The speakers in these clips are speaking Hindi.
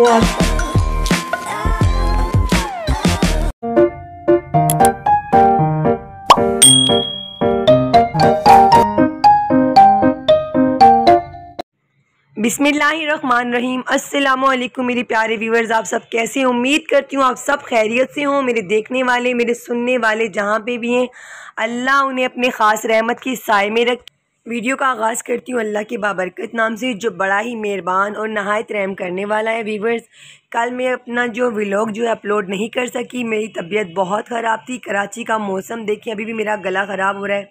अल्लाह बिसमीम अस्सलाम वालेकुम मेरे प्यारे व्यूवर्स आप सब कैसे उम्मीद करती हूँ आप सब खैरियत से हों। मेरे देखने वाले, मेरे सुनने वाले जहाँ पे भी हैं, अल्लाह उन्हें अपने ख़ास रहमत की साय में रख। वीडियो का आगाज़ करती हूँ अल्लाह के बाबरकत। नाम से जो बड़ा ही मेहरबान और नहायत रहम करने वाला है वीवर्स कल मैं अपना जो व्लॉग जो है अपलोड नहीं कर सकी, मेरी तबीयत बहुत ख़राब थी, कराची का मौसम देखिए, अभी भी मेरा गला ख़राब हो रहा है।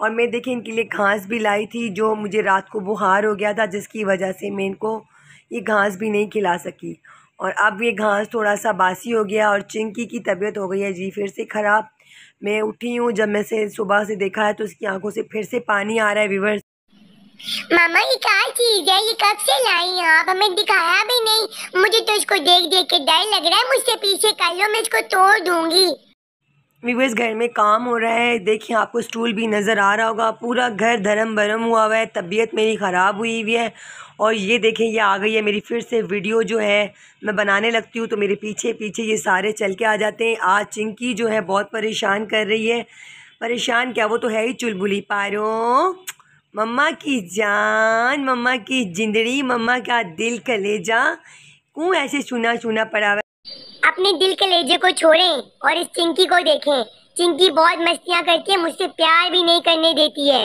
और मैं देखिए, इनके लिए घास भी लाई थी, जो मुझे रात को बुखार हो गया था, जिसकी वजह से मैं इनको ये घास भी नहीं खिला सकी। और अब ये घास थोड़ा सा बासी हो गया और चिंकी की तबीयत हो गई है जी, फिर से ख़राब। मैं उठी हूँ, जब मैं से सुबह से देखा है तो उसकी आँखों से फिर से पानी आ रहा है विवर्स मामा, ये क्या चीज़ है? ये कब से लाई आप? हमें दिखाया भी नहीं। मुझे तो इसको देख देख के डर लग रहा है। मुझसे पीछे कर लो, मैं इसको तोड़ दूँगी। वीवर्स घर में काम हो रहा है। देखिए, आपको स्टूल भी नज़र आ रहा होगा। पूरा घर धर्म भरम हुआ हुआ है। तबीयत मेरी ख़राब हुई हुई है। और ये देखें, ये आ गई है मेरी फिर से वीडियो जो है, मैं बनाने लगती हूँ तो मेरे पीछे पीछे ये सारे चल के आ जाते हैं। आज चिंकी जो है, बहुत परेशान कर रही है। परेशान क्या? वो तो है ही चुलबुली। पारो, मम्मा की जान, मम्मा की जिंदड़ी, मम्मा का दिल कलेजा। क्यों ऐसे सुना सुना पड़ा हुआ अपने दिल के लेजे को छोड़ें और इस चिंकी को देखें। चिंकी बहुत मस्तियाँ करती है, मुझसे प्यार भी नहीं करने देती है।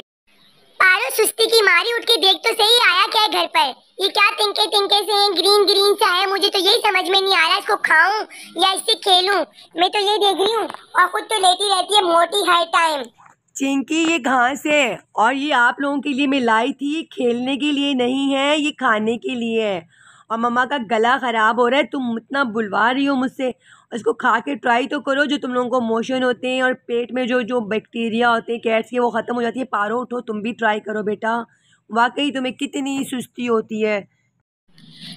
पारो सुस्ती की मारी उठ के देख तो सही आया क्या है घर पर? ये क्या तिनके तिनके से है ग्रीन ग्रीन सा है? मुझे तो यही समझ में नहीं आ रहा, इसको खाऊं या इससे खेलूं? मैं तो ये देख रही हूँ और खुद तो लेती रहती है मोटी हर टाइम। चिंकी, ये घास है और ये आप लोगों के लिए मैं लाई थी, ये खेलने के लिए नहीं है, ये खाने के लिए है। और मम्मा का गला ख़राब हो रहा है, तुम इतना बुलवा रही हो मुझसे। इसको खा के ट्राई तो करो, जो तुम लोगों को मोशन होते हैं और पेट में जो जो बैक्टीरिया होते हैं, कैट्स के वो ख़त्म हो जाती है। पारो उठो, तुम भी ट्राई करो बेटा। वाकई तुम्हें कितनी सुस्ती होती है।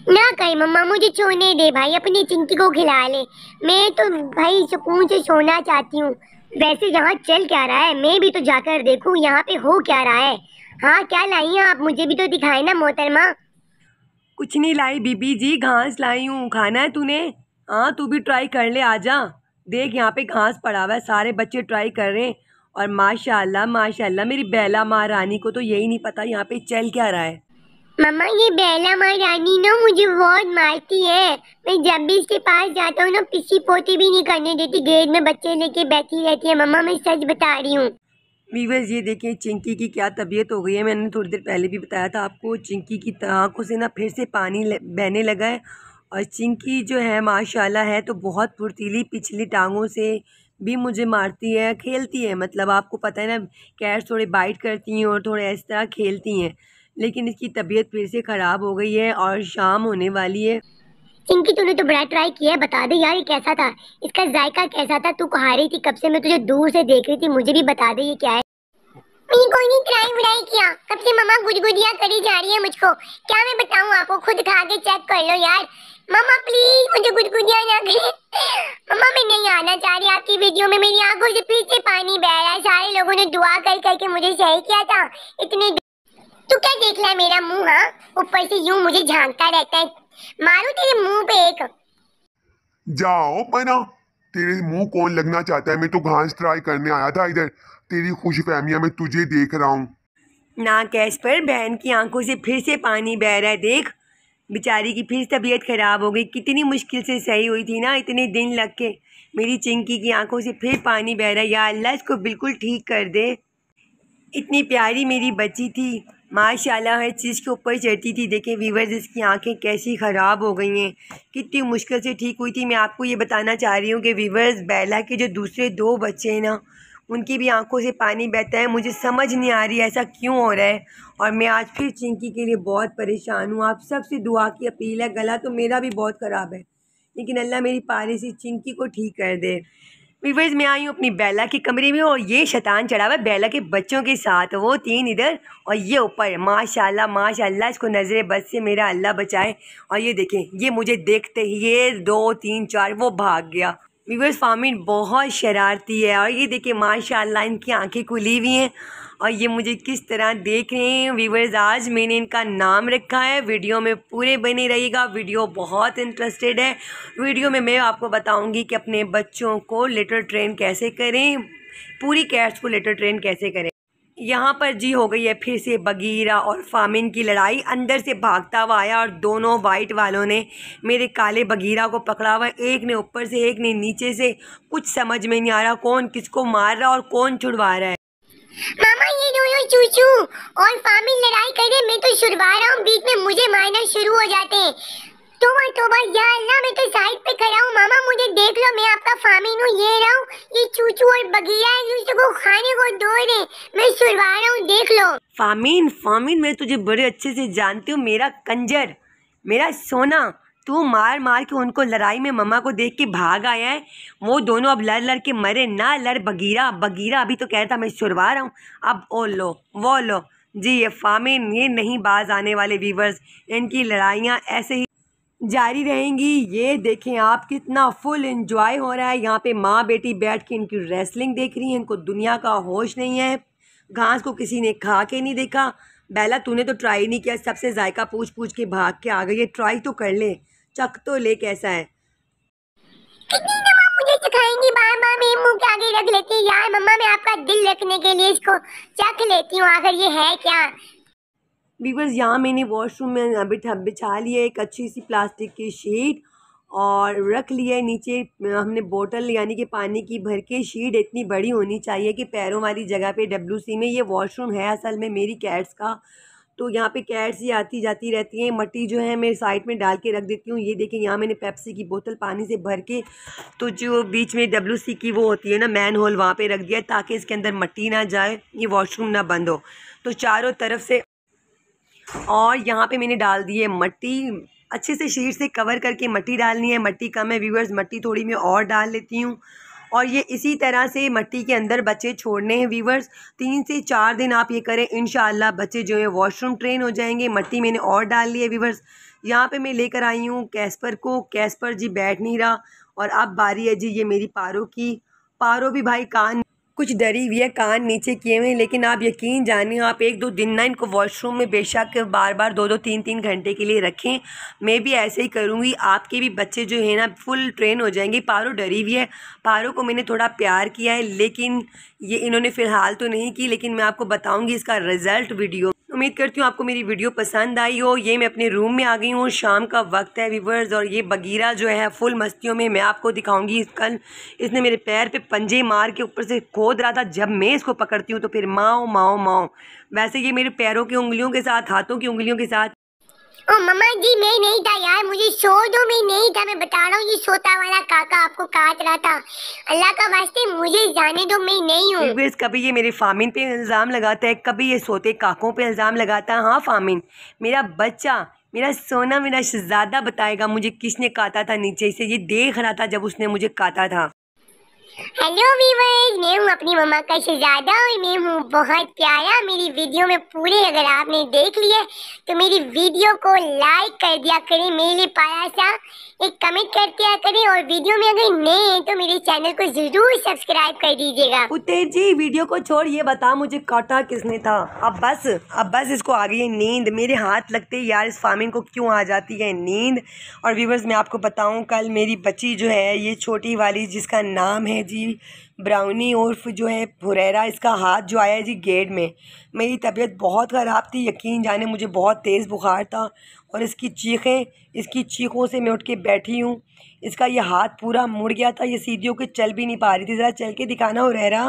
ना कहीं मम्मा, मुझे सोने दे भाई, अपनी चिंकी को खिला ले। मैं तो भाई सुकून से सोना चाहती हूँ। वैसे यहाँ चल क्या रहा है? मैं भी तो जाकर देखूँ यहाँ पे हो क्या रहा है। हाँ क्या लाई हैं आप? मुझे भी तो दिखाए ना मोहतरमा। कुछ नहीं लाई, बीबी जी, घास लाई हूँ। खाना है तूने? हाँ तू भी ट्राई कर ले, आजा। देख, यहाँ पे घास पड़ा हुआ है, सारे बच्चे ट्राई कर रहे हैं। और माशाल्लाह माशाल्लाह, मेरी बेला माँ रानी को तो यही नहीं पता यहाँ पे चल क्या रहा है। मम्मा, ये बेला महारानी रानी ना मुझे बहुत मारती है। मैं जब भी इसके पास जाता हूँ ना, पिसी पोती भी नहीं करने देती। गेट में बच्चे लेके बैठी रहती है। मम्मा, मैं सच बता रही हूँ। वीवर्स ये देखें चिंकी की क्या तबीयत हो गई है। मैंने थोड़ी देर पहले भी बताया था आपको, चिंकी की आँखों से ना फिर से पानी बहने लगा है और चिंकी जो है, माशाल्लाह है तो बहुत फुर्तीली पिछली टांगों से भी मुझे मारती है, खेलती है। मतलब आपको पता है ना कैट्स थोड़े बाइट करती हैं और थोड़े इस तरह खेलती हैं, लेकिन इसकी तबीयत फिर से ख़राब हो गई है और शाम होने वाली है। चिंकी तूने तो बड़ा ट्राई किया है, बता दे यार ये कैसा था? इसका जायका कैसा था? तू कहा रही थी? कब से मैं तुझे दूर से देख रही थी? मुझे भी बता दे ये क्या है। मैंने कोई नहीं ट्राई व्राई किया। कब से मम्मा गुदगुदिया करी जा रही है मुझको? क्या मैं बताऊँ आपको? खुद खा के चेक कर लो यार। मम्मा प्लीज़ मुझे गुदगुदिया ना करे मम्मा, मैं नहीं आना चाह रही आपकी वीडियो में। मेरी आँखों से फिर से पानी बह रहा है। सारे लोगों ने दुआ कर करके मुझे सही किया था। इतने तू क्या देख रहा है मेरा मुँह हाँ? ऊपर से यूँ मुझे झांकता रहता है। मारू तेरे मुँह पे एक। जाओ पना। तेरे मुँह कौन लगना चाहता है? मैं तो घास ट्राई करने आया था इधर। तेरी खुश फहमिया में तुझे देख रहा हूँ। ना कैश पर बहन की आँखों से फिर से पानी बह रहा है देख। बेचारी की फिर तबीयत ख़राब हो गई। कितनी मुश्किल से सही हुई थी ना इतने दिन लग के। मेरी चिंकी की आँखों से फिर पानी बह रहा है। या अल्लाह इसको बिल्कुल ठीक कर दे। इतनी प्यारी मेरी बच्ची थी। माशाल्लाह, हर चीज़ के ऊपर चढ़ती थी। देखें वीवर्स इसकी आँखें कैसी ख़राब हो गई हैं। कितनी मुश्किल से ठीक हुई थी। मैं आपको ये बताना चाह रही हूँ कि वीवर्स बेला के जो दूसरे दो बच्चे हैं ना, उनकी भी आँखों से पानी बहता है। मुझे समझ नहीं आ रही ऐसा क्यों हो रहा है। और मैं आज फिर चिंकी के लिए बहुत परेशान हूँ। आप सबसे दुआ की अपील है। गला तो मेरा भी बहुत ख़राब है, लेकिन अल्लाह मेरी पारी से चिंकी को ठीक कर दे। वीवर्स मैं आई हूँ अपनी बेला के कमरे में और ये शैतान चढ़ा हुआ है बेला के बच्चों के साथ। वो तीन इधर और ये ऊपर। माशाल्लाह माशाल्लाह, इसको नज़र बस से मेरा अल्लाह बचाए। और ये देखें, ये मुझे देखते ही, ये दो, तीन, चार, वो भाग गया। वीवर्स फामिन बहुत शरारती है और ये देखिए, माशाल्लाह, इनकी आँखें खुली हुई हैं। और ये मुझे किस तरह देख रहे हैं व्यूवर्स आज मैंने इनका नाम रखा है। वीडियो में पूरे बने रहिएगा। वीडियो बहुत इंटरेस्टेड है। वीडियो में मैं आपको बताऊँगी कि अपने बच्चों को लेटर ट्रेन कैसे करें, पूरी कैट्स को लेटर ट्रेन कैसे करें। यहाँ पर जी हो गई है फिर से बगीरा और फामिन की लड़ाई। अंदर से भागता हुआ आया और दोनों वाइट वालों ने मेरे काले बगीरा को पकड़ा हुआ। एक ने ऊपर से, एक ने नीचे से। कुछ समझ में नहीं आ रहा कौन किसको मार रहा और कौन छुड़वा रहा है। मामा, ये दोनों चूचू। और फामिन लड़ाई कर रहे मैं तो छुड़वा रहा हूँ। बीच में मुझे मारना शुरू हो जाते हैं। तोबा तोबा मैं तो साइड पे खड़ा हूँ। मामा, मुझे देख लो, मैं आपका फामिन हूँ, ये रहा हूँ ये चूचू और बगिया को खाने को दो मैं सुरवा रहा हूँ, देख लो। मैं तुझे बड़े अच्छे से जानती हूँ, मेरा कंजर, मेरा सोना, तू मार मार के उनको लड़ाई में मम्मा को देख के भाग आया है। वो दोनों अब लड़ लड़ के मरे, ना लड़, बगीरा बगीरा, अभी तो कह रहा था मैं सुरवा रहा हूँ। अब ओ लो, वो लो। जी, ये फामीन, ये नहीं बाज आने वाले वीवर्स इनकी लड़ाइयाँ ऐसे ही जारी रहेंगी। ये देखें आप कितना फुल एंजॉय हो रहा है। यहाँ पे माँ बेटी बैठ के इनकी रेसलिंग देख रही हैं। इनको दुनिया का होश नहीं है। घास को किसी ने खा के नहीं देखा। बेला, तूने तो ट्राई नहीं किया। सबसे जायका पूछ पूछ के भाग के आ गई है। ट्राई तो कर ले। चक तो ले कैसा है। सिखाएँगी। बार मैं मुँह के आगे रख लेती यार, मम्मा, मैं आपका दिल रखने के लिए इसको चख लेती हूँ। आखिर ये है क्या? वीवर्स यहाँ मैंने वॉशरूम में बिठा बिछा लिया एक अच्छी सी प्लास्टिक की शीट और रख लिया है। नीचे हमने बोतल यानी कि पानी की भर के शीट इतनी बड़ी होनी चाहिए कि पैरों वाली जगह पे डब्ल्यू सी में ये वॉशरूम है असल में मेरी कैट्स का। तो यहाँ पे कैट्स ही आती जाती रहती हैं, मट्टी जो है मैं साइड में डाल के रख देती हूँ। ये देखें, यहाँ मैंने पेप्सी की बोतल पानी से भर के तो जो बीच में डब्ल्यू सी की वो होती है ना मैन होल वहाँ पर रख दिया ताकि इसके अंदर मट्टी ना जाए, ये वॉशरूम ना बंद हो। तो चारों तरफ़ से और यहाँ पे मैंने डाल दी है मट्टी। अच्छे से शीट से कवर करके मट्टी डालनी है। मट्टी कम है व्यूवर्स मट्टी थोड़ी मैं और डाल लेती हूँ। और ये इसी तरह से मट्टी के अंदर बच्चे छोड़ने हैं व्यूवर्स तीन से चार दिन आप ये करें इन बच्चे जो है वॉशरूम ट्रेन हो जाएँगे। मट्टी मैंने और डाल ली है व्यूवर्स यहाँ पे मैं लेकर आई हूँ कैस्पर को। कैस्पर जी बैठ नहीं रहा। और अब बारी है जी ये मेरी पारो की। पारो भी भाई कान कुछ डरी हुई है, कान नीचे किए हुए हैं, लेकिन आप यकीन जानिए, आप एक दो दिन ना इनको वॉशरूम में बेशक बार बार दो दो तीन तीन घंटे के लिए रखें। मैं भी ऐसे ही करूँगी, आपके भी बच्चे जो है ना फुल ट्रेन हो जाएँगे। पारो डरी हुई है, पारो को मैंने थोड़ा प्यार किया है, लेकिन ये इन्होंने फ़िलहाल तो नहीं की, लेकिन मैं आपको बताऊँगी इसका रिज़ल्ट वीडियो उम्मीद करती हूँ आपको मेरी वीडियो पसंद आई हो। ये मैं अपने रूम में आ गई हूँ। शाम का वक्त है वीवर्स और ये बगीरा जो है फुल मस्तियों में मैं आपको दिखाऊँगी। कल इसने मेरे पैर पे पंजे मार के ऊपर से खोद रहा था। जब मैं इसको पकड़ती हूँ तो फिर माओ माओ माओ। वैसे ये मेरे पैरों की उंगलियों के साथ, हाथों की उंगलियों के साथ ओ मम्मा जी, मैं नहीं था यार, मुझे सो दो मैं नहीं था, मैं बता रहा हूँ ये सोता वाला काका आपको काट रहा था। अल्लाह का वास्ते मुझे जाने दो, मैं नहीं हूँ। कभी ये मेरे फामिन पे इल्ज़ाम लगाता है, कभी ये सोते काकों पे इल्ज़ाम लगाता है हाँ फामिन। मेरा बच्चा, मेरा सोना, मेरा शहजादा बताएगा मुझे किसने काटा था नीचे से, ये देख रहा था जब उसने मुझे काटा था। हेलो वीवर्स मैं हूँ अपनी मम्मा का शहजादा और मैं हूँ बहुत प्यारा। मेरी वीडियो में पूरे अगर आपने देख लिए तो मेरी वीडियो को लाइक कर दिया करें, मेरे लिए पाया सा एक कमेंट कर दिया करें। और वीडियो में अगर नए हैं तो मेरे चैनल को ज़रूर सब्सक्राइब कर दीजिएगा। उत्तेर जी वीडियो को छोड़, ये बता मुझे काटा किसने था? अब बस अब बस इसको आ गई है नींद। मेरे हाथ लगते यार इस फ़ार्मिंग को क्यों आ जाती है नींद? और व्यूवर्स मैं आपको बताऊँ, कल मेरी बच्ची जो है, ये छोटी वाली जिसका नाम है जी ब्राउनी उर्फ़ जो है हुरैरा इसका हाथ जो आया है जी गेट में। मेरी तबीयत बहुत ख़राब थी, यकीन जाने मुझे बहुत तेज़ बुखार था और इसकी चीखें, इसकी चीखों से मैं उठ के बैठी हूँ। इसका ये हाथ पूरा मुड़ गया था, ये सीधी होकर चल भी नहीं पा रही थी। ज़रा चल के दिखाना हुरैरा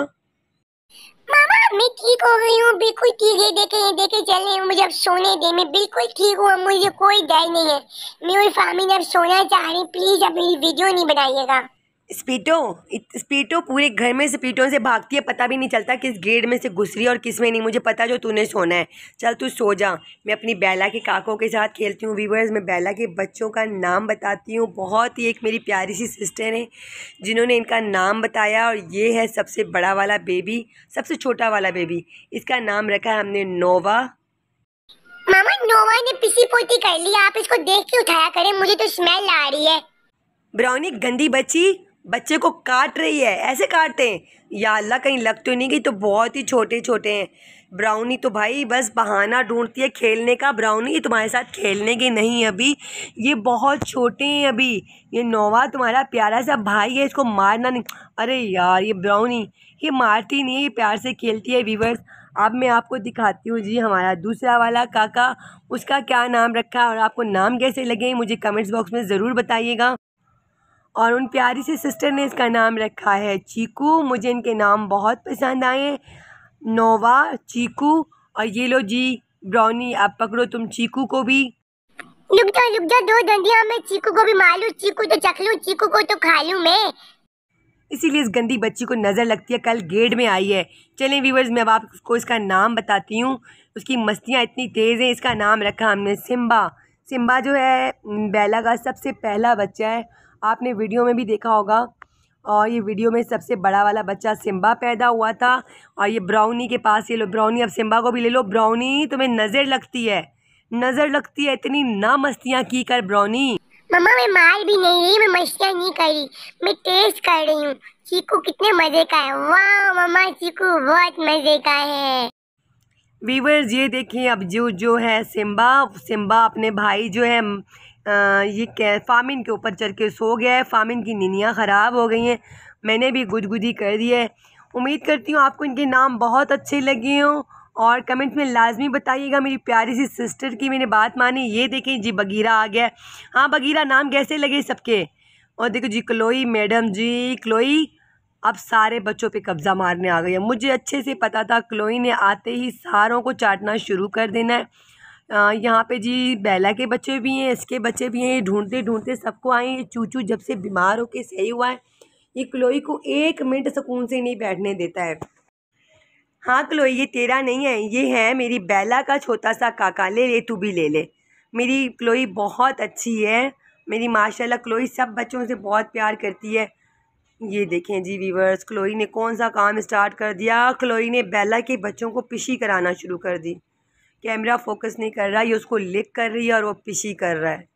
मामा, मैं ठीक हो गई हूँ, बिल्कुल ठीक है। देखे देखे, चले मुझे अब सोने दे। मैं बिल्कुल ठीक हूँ मुझे कोई डर नहीं है। मैं और फामी अब सोना चाह रही प्लीज़ अब मेरी वीडियो नहीं बनाइएगा। स्पीटो स्पीटो पूरे घर में स्पीटों से भागती है पता भी नहीं चलता किस गेट में से घुस रही है और किसमें नहीं। मुझे पता जो तूने सोना है। चल तू सो जा। मैं अपनी बेला के काकों के साथ खेलती हूँ वीवर्स मैं बेला के बच्चों का नाम बताती हूँ। बहुत ही एक मेरी प्यारी सी सिस्टर है जिन्होंने इनका नाम बताया और ये है सबसे बड़ा वाला बेबी सबसे छोटा वाला बेबी इसका नाम रखा है हमने नोवा। मामा नोवा ने पिसी पोती कर लिया आप इसको देख के उठाया करें। मुझे तो स्मेल आ रही है। ब्राउनी गंदी बच्ची। बच्चे को काट रही है, ऐसे काटते हैं। या अल्लाह कहीं लग तो नहीं गई तो बहुत ही छोटे छोटे हैं। ब्राउनी तो भाई, बस बहाना ढूंढती है खेलने का। ब्राउनी, ये तुम्हारे साथ खेलने के नहीं अभी। ये बहुत छोटे हैं अभी। ये नोवा तुम्हारा प्यारा सा भाई है, इसको मारना नहीं। अरे यार, ये ब्राउनी, ये मारती नहीं ये प्यार से खेलती है वीवर्स अब मैं आपको दिखाती हूँ जी, हमारा दूसरा वाला काका। उसका क्या नाम रखा और आपको नाम कैसे लगे, मुझे कमेंट्स बॉक्स में ज़रूर बताइएगा। और उन प्यारी सी सिस्टर ने इसका नाम रखा है चीकू। मुझे इनके नाम बहुत पसंद आए। नोवा चीकू और ये लो जी ब्राउनी आप पकड़ो तुम चीकू को भी। रुक जा रुक जा दो डंडिया मैं चीकू को भी मार लूँ चीकू तो चख लूँ चीकू को तो खा लूँ मैं। इसीलिए इस गंदी बच्ची को नज़र लगती है कल गेट में आई है। चलें व्यूवर्स मैं अब आपको इसका नाम बताती हूँ। उसकी मस्तियाँ इतनी तेज़ हैं इसका नाम रखा हमने सिम्बा। सिम्बा जो है बेला का सबसे पहला बच्चा है। आपने वीडियो में भी देखा होगा। और ये वीडियो में सबसे बड़ा वाला बच्चा सिम्बा पैदा हुआ था। और ये ब्राउनी के पास ये लो ब्राउनी अब सिम्बा को भी ले लो। ब्राउनी तुम्हें नज़र लगती है। नज़र लगती है इतनी ना मस्तियाँ की कर ब्राउनी। मम्मा मैं मार भी नहीं रही मैं मस्तियाँ नहीं कर रही। मैं टेस्ट कर रही हूँ। चीकू कितने मज़े का है। वाह मम्मा चीकू बहुत मज़े का है। वीवर्स ये देखिए अब जो जो है सिम्बा सिम्बा अपने भाई जो है ये क्या फामिन के ऊपर चढ़ के सो गया है। फामिन की नीनियाँ ख़राब हो गई हैं। मैंने भी गुदगुदी कर दी है। उम्मीद करती हूँ आपको इनके नाम बहुत अच्छे लगे हों। और कमेंट में लाजमी बताइएगा मेरी प्यारी सी सिस्टर की मैंने बात मानी। ये देखें, जी बगीरा आ गया। हाँ बगीरा नाम कैसे लगे सबके? और देखो जी, क्लोई, मैडम जी, क्लोई, अब सारे बच्चों पे कब्ज़ा मारने आ गई है। मुझे अच्छे से पता था क्लोई ने आते ही सारों को चाटना शुरू कर देना है। यहाँ पे जी बेला के बच्चे भी हैं, इसके बच्चे भी हैं। ये ढूंढते ढूंढते सबको आए, ये चूचू जब से बीमार होके सही हुआ है, ये क्लोई को एक मिनट सुकून से नहीं बैठने देता है। हाँ क्लोई, ये तेरा नहीं है, ये है मेरी बेला का छोटा सा काका, ले ले, तू भी ले ले। मेरी क्लोई बहुत अच्छी है, मेरी माशाल्लाह क्लोई सब बच्चों से बहुत प्यार करती है। ये देखें जी वीवर्स क्लोई ने कौन सा काम स्टार्ट कर दिया? क्लोई ने बेला के बच्चों को पिशी कराना शुरू कर दी। कैमरा फोकस नहीं कर रहा, ये उसको लिक कर रही है और वो पिशी कर रहा है।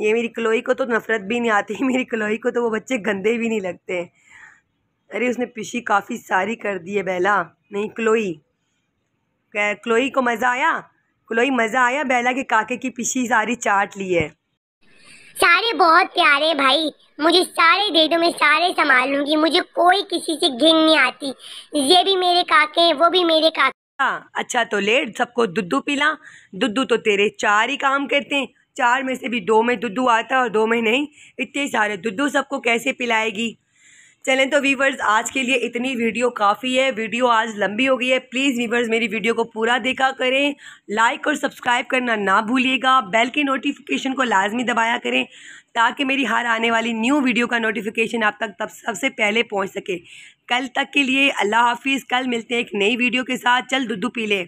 ये मेरी क्लोई को तो नफ़रत भी नहीं आती, मेरी क्लोई को तो वो बच्चे गंदे भी नहीं लगते अरे, उसने पिशी काफ़ी सारी कर दी है, बेला। नहीं, क्लोई। क्लोई को मज़ा आया? क्लोई, मज़ा आया? बेला के काके की पिशी सारी चाट ली है। सारे बहुत प्यारे भाई। मुझे सारे दे दो, मैं सारे संभाल लूँगी मुझे कोई किसी से घिन नहीं आती। ये भी मेरे काके हैं, वो भी मेरे काके हाँ अच्छा तो ले, सबको दुद्धू पिला। दुद्धू तो तेरे चार ही काम करते हैं। चार में से भी दो में दुद्धू आता है और दो में नहीं। इतने सारे दुद्धू सबको कैसे पिलाएगी? चलें तो वीवर्स आज के लिए इतनी वीडियो काफ़ी है। वीडियो आज लंबी हो गई है। प्लीज़ वीवर्स मेरी वीडियो को पूरा देखा करें। लाइक और सब्सक्राइब करना ना भूलिएगा। बेल की नोटिफिकेशन को लाजमी दबाया करें ताकि मेरी हर आने वाली न्यू वीडियो का नोटिफिकेशन आप तक तब सबसे पहले पहुँच सके। कल तक के लिए अल्लाह हाफिज़। कल मिलते हैं एक नई वीडियो के साथ। चल दुद्धू पी ले।